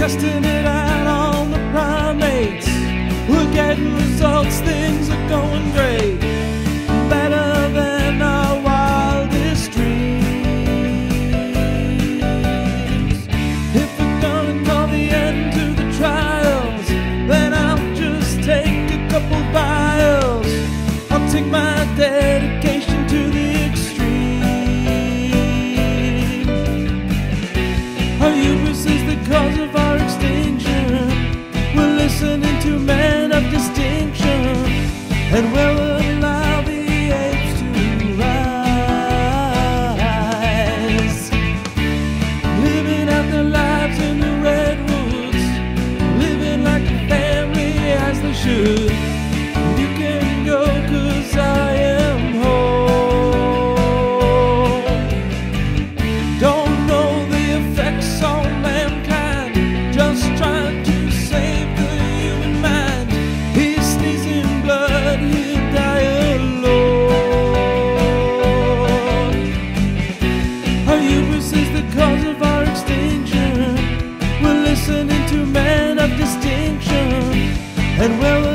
testing it out and we'll allow the apes to rise. Living out their lives in the redwoods, living like a family as they should. You can go 'cause I am home. Don't know the effects on mankind, just trying and we'll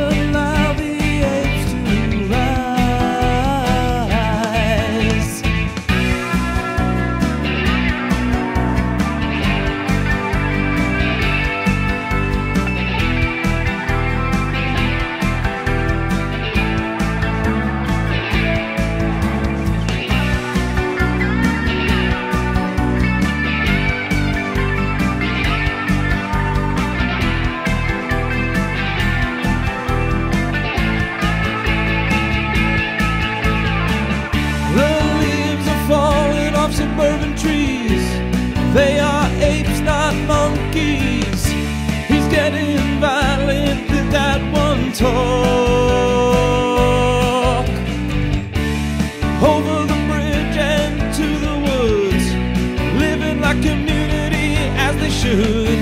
getting violent with that one talk. Over the bridge and to the woods, living like community as they should.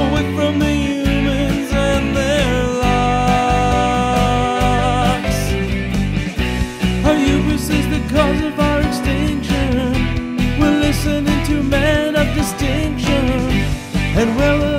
Away from the humans and their locks. Our hubris is the cause of our extinction. We're listening to men of distinction, and we'll